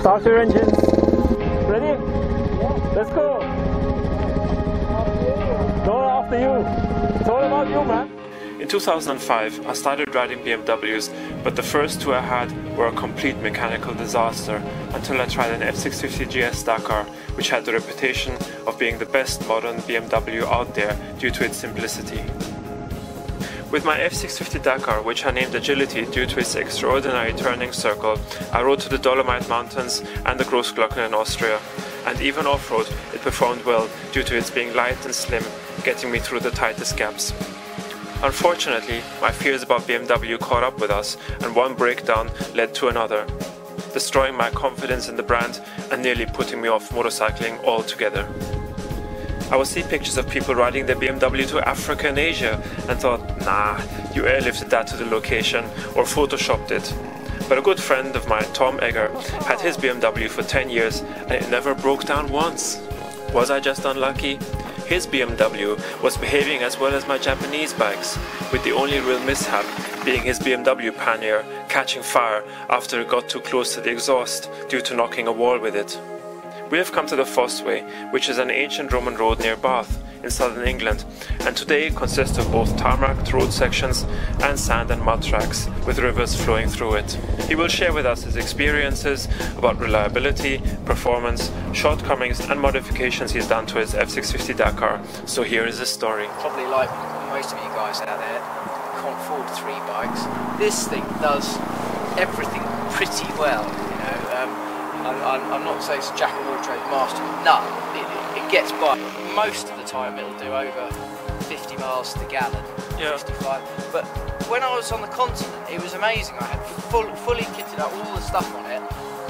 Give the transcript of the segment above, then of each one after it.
Start your engines. Ready? Yeah. Let's go. No, after you. It's all about you, man. In 2005, I started riding BMWs, but the first two I had were a complete mechanical disaster until I tried an F650 GS Dakar, which had the reputation of being the best modern BMW out there due to its simplicity. With my F650 Dakar, which I named Agility due to its extraordinary turning circle, I rode to the Dolomite Mountains and the Großglockner in Austria. And even off-road, it performed well due to its being light and slim, getting me through the tightest gaps. Unfortunately, my fears about BMW caught up with us, and one breakdown led to another, destroying my confidence in the brand and nearly putting me off motorcycling altogether. I would see pictures of people riding their BMW to Africa and Asia and thought, nah, you airlifted that to the location or photoshopped it. But a good friend of mine, Tom Eggar, had his BMW for 10 years and it never broke down once. Was I just unlucky? His BMW was behaving as well as my Japanese bikes, with the only real mishap being his BMW pannier catching fire after it got too close to the exhaust due to knocking a wall with it. We have come to the Fosse Way, which is an ancient Roman road near Bath in southern England, and today consists of both tarmac road sections and sand and mud tracks with rivers flowing through it. He will share with us his experiences about reliability, performance, shortcomings, and modifications he's done to his F650 Dakar. So here is his story. Probably like most of you guys out there, can't afford three bikes. This thing does everything pretty well. Um, I, am not saying it's a jack of all trades master. No, it, it, gets by. Most of the time it'll do over 50 miles to the gallon, yeah. 55. But when I was on the continent, it was amazing. I had full, fully kitted up all the stuff on it.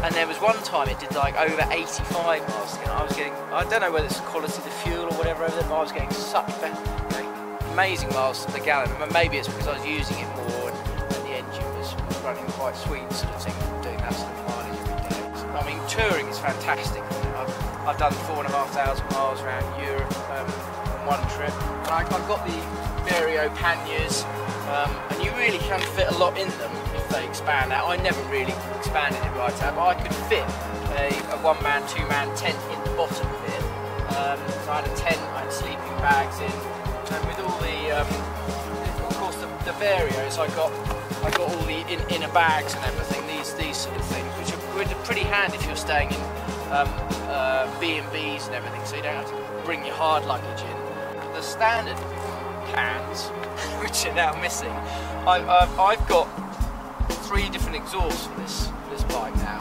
And there was one time it did like over 85 miles to I was getting, I don't know whether it's the quality of the fuel or whatever over there, but I was getting such better, you know, amazing miles to the gallon. Maybe it's because I was using it more and, and the engine was running quite sweet sort of thing, touring is fantastic. I've, I've done four and a half thousand miles around Europe um, on one trip. And I, have got the Vario panniers, um, and you really can fit a lot in them if they expand out. I never really expanded it right out, but I could fit a, a one-man, two-man tent in the bottom of it. Um, so I had a tent, I had sleeping bags in, and with all the, um, of course, the, the Varios, I got I got all the in, inner bags and everything. These these sort of things, which are pretty handy if you're staying in um, uh, B&Bs and everything, so you don't have to bring your hard luggage in. The standard cans, which are now missing, I, I've, I've got three different exhausts for this this bike now,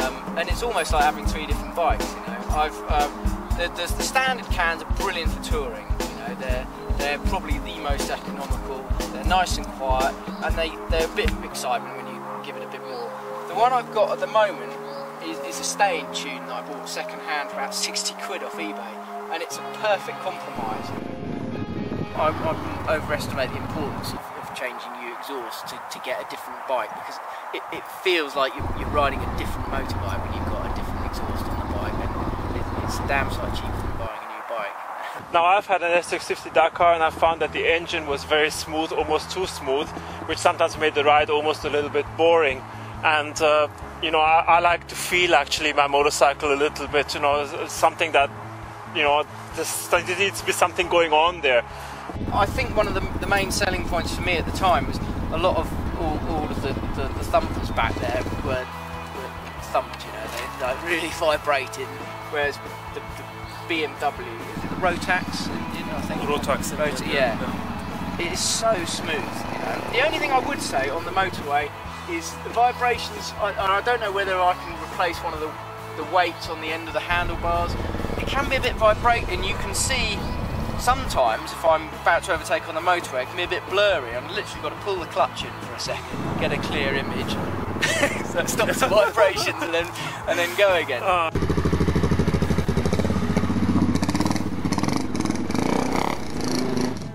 um, and it's almost like having three different bikes. You know, I've um, the, the, the, standard cans are brilliant for touring. You know, they're they're probably the most economical. They're nice and quiet, and they they're a bit of excitement when you give it a bit the one I've got at the moment is, is a Staintune that I bought second hand for about 60 quid off eBay and it's a perfect compromise. I, I overestimate the importance of, of changing your exhaust to, to, get a different bike because it, it feels like you're, you're, riding a different motorbike when you've got a different exhaust on the bike and it, it's a damn sight cheaper than buying a new bike. Now I've had an F650 Dakar and I found that the engine was very smooth, almost too smooth, which sometimes made the ride almost a little bit boring and uh, you know I, I, like to feel actually my motorcycle a little bit you know something that you know there needs to be something going on there. I think one of the, the, main selling points for me at the time was a lot of all, all of the, the, the, thumpers back there were, were thumped you know they like really vibrated whereas the, the BMW is it the Rotax? Engine I think Rotax Rot- yeah. yeah. It is so smooth you know. The only thing I would say on the motorway is the vibrations, and I don't know whether I can replace one of the, the weights on the end of the handlebars. It can be a bit vibrating. You can see sometimes if I'm about to overtake on the motorway, it can be a bit blurry. I've literally got to pull the clutch in for a second, get a clear image, so it stops the vibrations and then and then go again. Uh.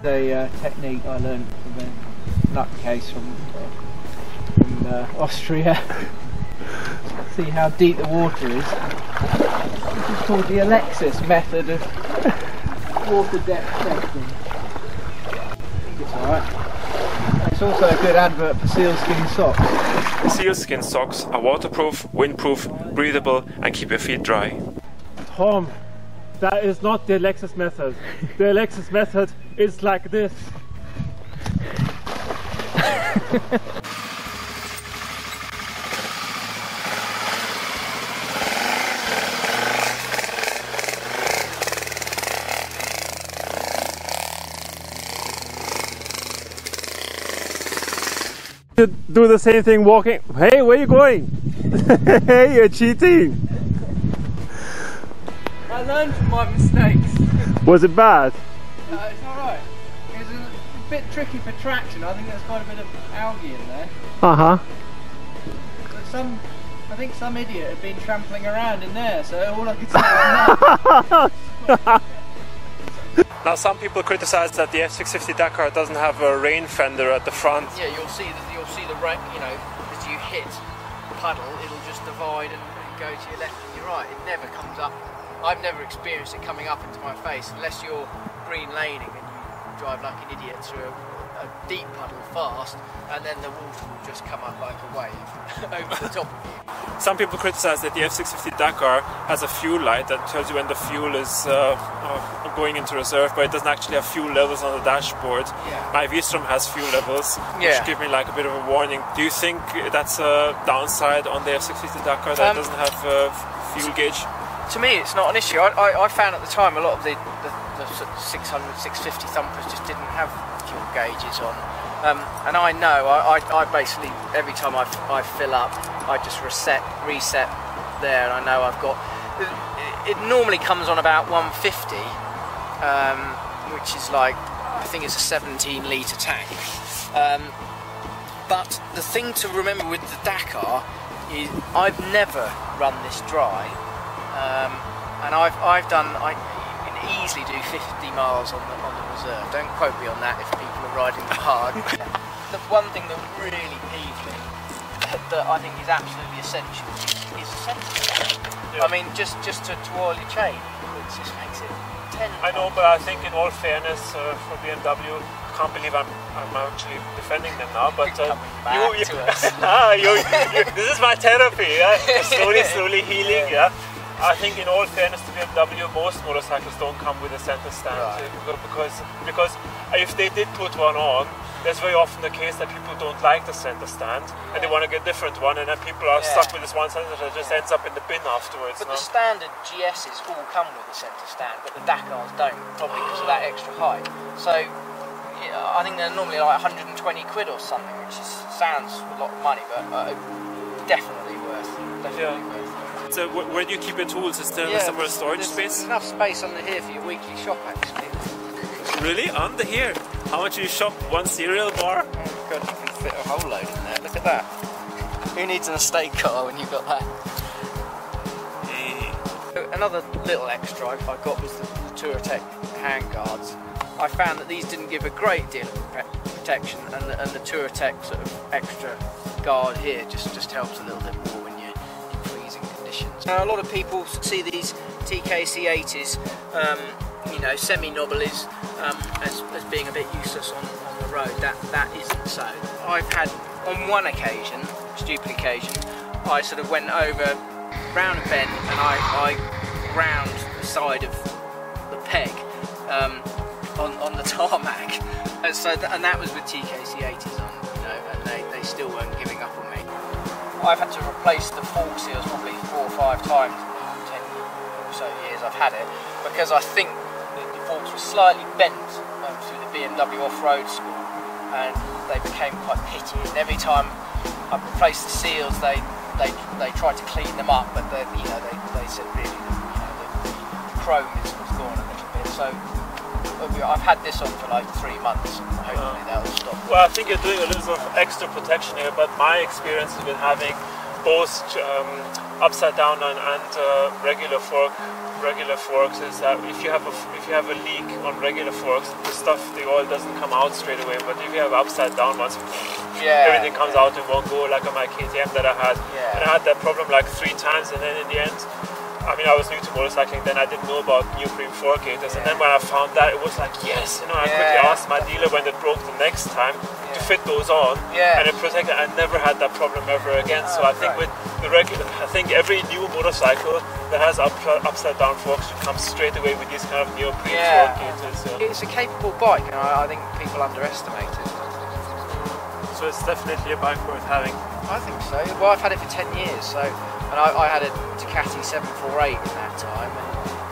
The uh, technique I learned from a nutcase from uh, uh, Austria. See how deep the water is. This is called the Alexis method of water depth testing. I think it's alright. It's also a good advert for sealskin socks. Sealskin socks are waterproof, windproof, breathable, and keep your feet dry. Tom, that is not the Alexis method. The Alexis method is like this. You do the same thing walking. Hey, where you going? hey, you're cheating. I learned from my mistakes. Was it bad? Uh, it's alright. It's a, a bit tricky for traction. I think there's quite a bit of algae in there. Uh huh. But some, I think some idiot had been trampling around in there, so all I could say was no. Now, some people criticize that the F650 Dakar doesn't have a rain fender at the front. Yeah, you'll see that you'll see the wreck. You know, as you hit puddle, it'll just divide and, and go to your left and your right. It never comes up. I've never experienced it coming up into my face unless you're green laning and you drive like an idiot through a, a deep puddle fast, and then the water will just come up like a wave over the top of you. Some people criticize that the F650 Dakar has a fuel light that tells you when the fuel is uh, uh, going into reserve, but it doesn't actually have fuel levels on the dashboard. Yeah. My V-Strom has fuel levels, Yeah. which give me like a bit of a warning. Do you think that's a downside on the F650 Dakar that Um, it doesn't have a f- fuel gauge? to me, it's not an issue. I, I, I found at the time a lot of the, the, the 600, 650 thumpers just didn't have fuel gauges on. Um, and I know, I, I, I basically, every time I fill up, I just reset, reset there, and I know I've got. It, it normally comes on about 150, um, which is like, I think it's a 17 litre tank. Um, but the thing to remember with the Dakar is I've never run this dry, um, and I've I've done I easily do 50 miles on the on the reserve. Don't quote me on that if people are riding them hard. the one thing that really peeved me that I think is absolutely essential is a sensor. I mean, just just to, to oil your chain, it just makes it ten. I know, but I think in all fairness uh, for BMW, I can't believe I'm, I'm actually defending them now. But uh, you, you, ah, you, you, this is my therapy. Yeah? slowly, slowly healing. Yeah. I think in all fairness to BMW, most motorcycles don't come with a center stand Right. because because if they did put one on. There's very often the case that people don't like the center stand and they want to get a different one, and then people are Yeah. stuck with this one center that just ends up in the bin afterwards. But no? the standard GSs all come with a centre stand, but the Dakars don't, probably because of that extra height. So yeah, I think they're normally like 120 quid or something, which is, sounds a lot of money, but uh, definitely worth. Definitely worth. So where do you keep your tools? Is there Yeah, somewhere storage there's space? Enough space under here for your weekly shop, actually. Really? Under here? How much do you shop? One cereal bar? Oh god, you can fit a whole load in there. Look at that. Who needs an estate car when you've got that? Hmm. Another little extra I I got was the, the Touratech handguards. I found that these didn't give a great deal of protection, and the, and the Touratech sort of extra guard here just, just helps a little bit more Now, a lot of people see these TKC 80s, um, you know, semi-knobblies um, as, as being a bit useless on, on the road. That that isn't so. I've had on one occasion, stupid occasion, I sort of went over round a bend and I, I ground the side of the peg um, on, on the tarmac. And so th- and that was with TKC 80s on, you know, and they, they still weren't giving up on me. I've had to replace the fork seals probably four or five times in the ten or so years I've had it because I think the, forks were slightly bent um, through the BMW off-road school and they became quite pitty and every time I replaced the seals they they, they tried to clean them up but they, you know they, they said really you know, the, the chrome is, was gone a little bit. So I've had this on for like three months and hopefully that will stop. Well, I think you're doing a little bit of extra protection here, but my experience has been having both um, upside down and, and uh, regular fork regular forks is that if you have a if you have a leak on regular forks, the stuff the oil doesn't come out straight away. But if you have upside down ones, Yeah. everything comes out in one go, like on my KTM that I had. Yeah. And I had that problem like three times, and then in the end, I mean, I was new to motorcycling then. I didn't know about neoprene fork gaiters, and then when I found that, it was like, yes, you know. I quickly asked my dealer when it broke the next time to fit those on, Yeah. and it protected. I never had that problem ever again. so Oh, I think great. with the regular, I think every new motorcycle that has up, upside down forks should come straight away with these kind of neoprene Yeah. fork gaiters. So, It's a capable bike, and I, I think people underestimate it. So it's definitely a bike worth having. I think so. Well, I've had it for 10 years, so, and I, I had a Ducati 748 in that time, and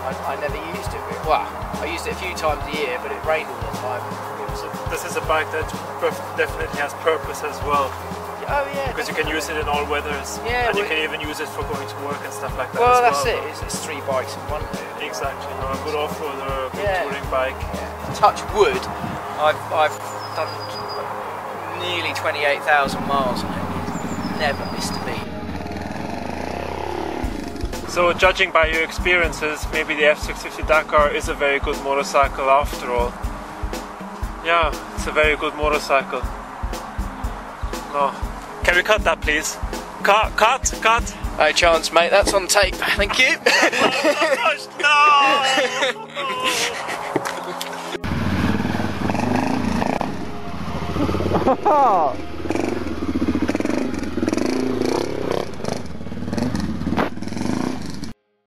I, I never used it. Well, I used it a few times a year, but it rained all the time. A, This is a bike that definitely has purpose as well. oh yeah. Because you can use it in all weathers, Yeah, and you can even use it for going to work and stuff like that. Well, that's well. it. It's, it's three bikes in one. Really. Exactly, you know, a good off-roader, a good Yeah. touring bike. Touch wood. I've I've done nearly 28,000 miles on it. Never missed a beat. So, judging by your experiences, maybe the F650 Dakar is a very good motorcycle after all. Yeah, it's a very good motorcycle. No. Can we cut that, please? Cut, cut, cut! No chance, mate. That's on tape. Thank you. Oh no! Oh!